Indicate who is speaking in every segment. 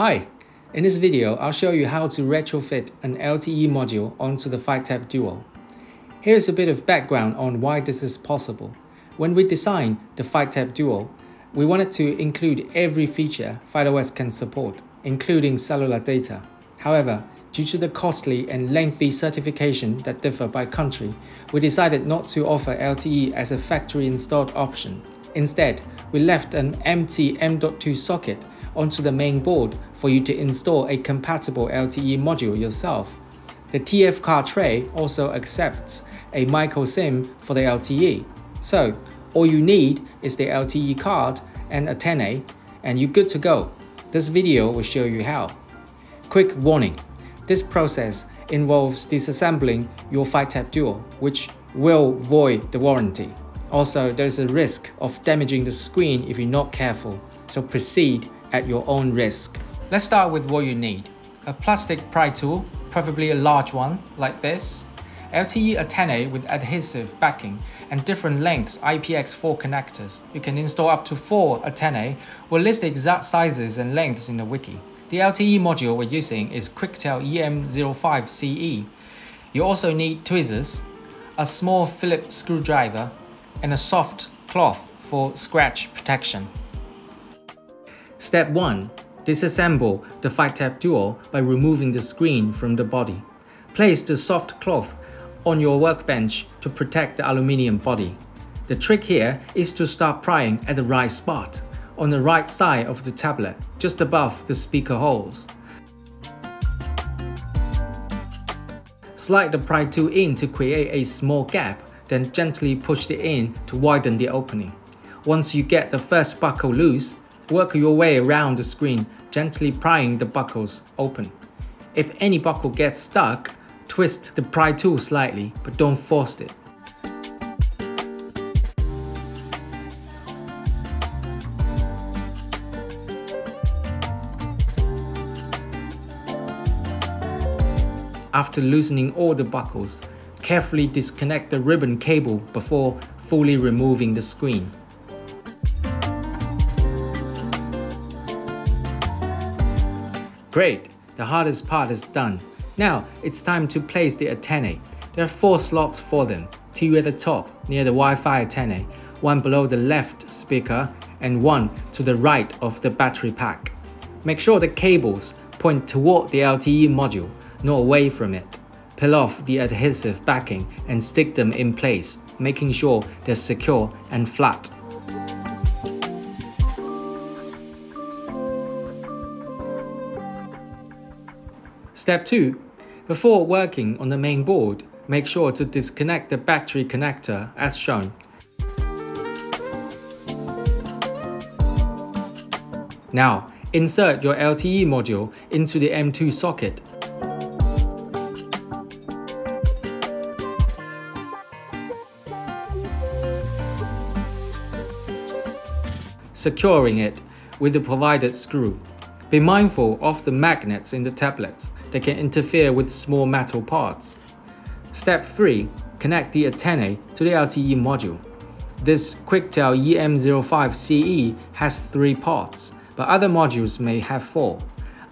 Speaker 1: Hi, in this video I'll show you how to retrofit an LTE module onto the Fydetab Duo. Here's a bit of background on why this is possible. When we designed the Fydetab Duo, we wanted to include every feature FydeOS can support, including cellular data. However, due to the costly and lengthy certification that differ by country, we decided not to offer LTE as a factory installed option. Instead, we left an empty M.2 socket onto the main board for you to install a compatible LTE module yourself. The TF card tray also accepts a micro SIM for the LTE. So, all you need is the LTE card and antennae, and you're good to go. This video will show you how. Quick warning, this process involves disassembling your Fydetab Duo, which will void the warranty. Also, there's a risk of damaging the screen if you're not careful, so proceed at your own risk. Let's start with what you need. A plastic pry tool, preferably a large one, like this. LTE antennae with adhesive backing and different lengths IPX4 connectors. You can install up to 4 antennae. We'll list the exact sizes and lengths in the wiki. The LTE module we're using is Quectel EM05CE. You also need tweezers, a small Phillips screwdriver, and a soft cloth for scratch protection. Step 1. Disassemble the Fydetab Duo by removing the screen from the body. Place the soft cloth on your workbench to protect the aluminium body. The trick here is to start prying at the right spot, on the right side of the tablet, just above the speaker holes. Slide the pry tool in to create a small gap, then gently push it in to widen the opening. Once you get the first buckle loose, Work your way around the screen, gently prying the buckles open. If any buckle gets stuck, twist the pry tool slightly, but don't force it. After loosening all the buckles, carefully disconnect the ribbon cable before fully removing the screen. Great, the hardest part is done. Now it's time to place the antennae. There are four slots for them, two at the top near the Wi-Fi antennae, one below the left speaker and one to the right of the battery pack. Make sure the cables point toward the LTE module, not away from it. Peel off the adhesive backing and stick them in place, making sure they're secure and flat. Step 2. Before working on the main board, make sure to disconnect the battery connector as shown. Now, insert your LTE module into the M2 socket. Securing it with the provided screw. Be mindful of the magnets in the tablets that can interfere with small metal parts. Step 3. Connect the antennae to the LTE module. This Quectel EM05CE has 3 ports, but other modules may have 4.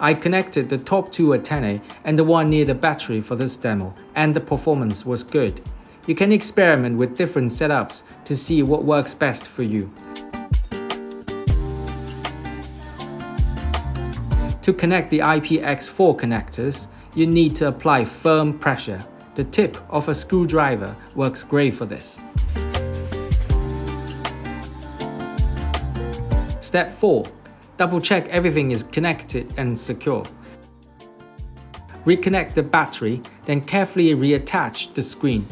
Speaker 1: I connected the top two antennae and the one near the battery for this demo, and the performance was good. You can experiment with different setups to see what works best for you. To connect the IPX4 connectors, you need to apply firm pressure. The tip of a screwdriver works great for this. Step 4. Double check everything is connected and secure. Reconnect the battery, then carefully reattach the screen.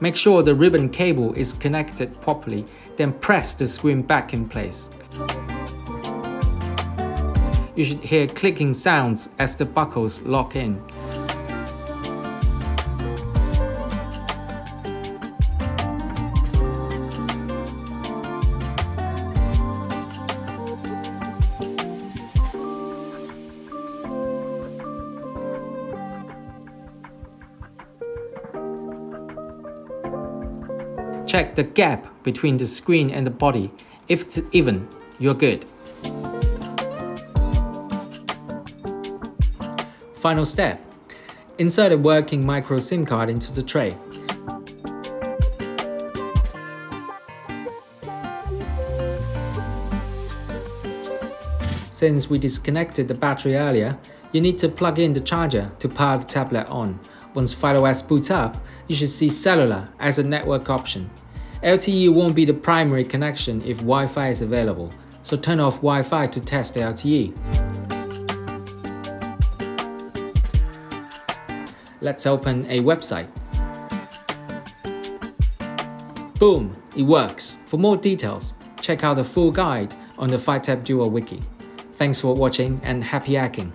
Speaker 1: Make sure the ribbon cable is connected properly, then press the screen back in place you should hear clicking sounds as the buckles lock in. Check the gap between the screen and the body. If it's even, you're good. Final step. Insert a working micro SIM card into the tray. Since we disconnected the battery earlier, you need to plug in the charger to power the tablet on. Once FydeOS boots up, you should see cellular as a network option. LTE won't be the primary connection if Wi-Fi is available, so turn off Wi-Fi to test LTE. Let's open a website. Boom, it works. For more details, check out the full guide on the Fydetab Duo wiki. Thanks for watching and happy hacking!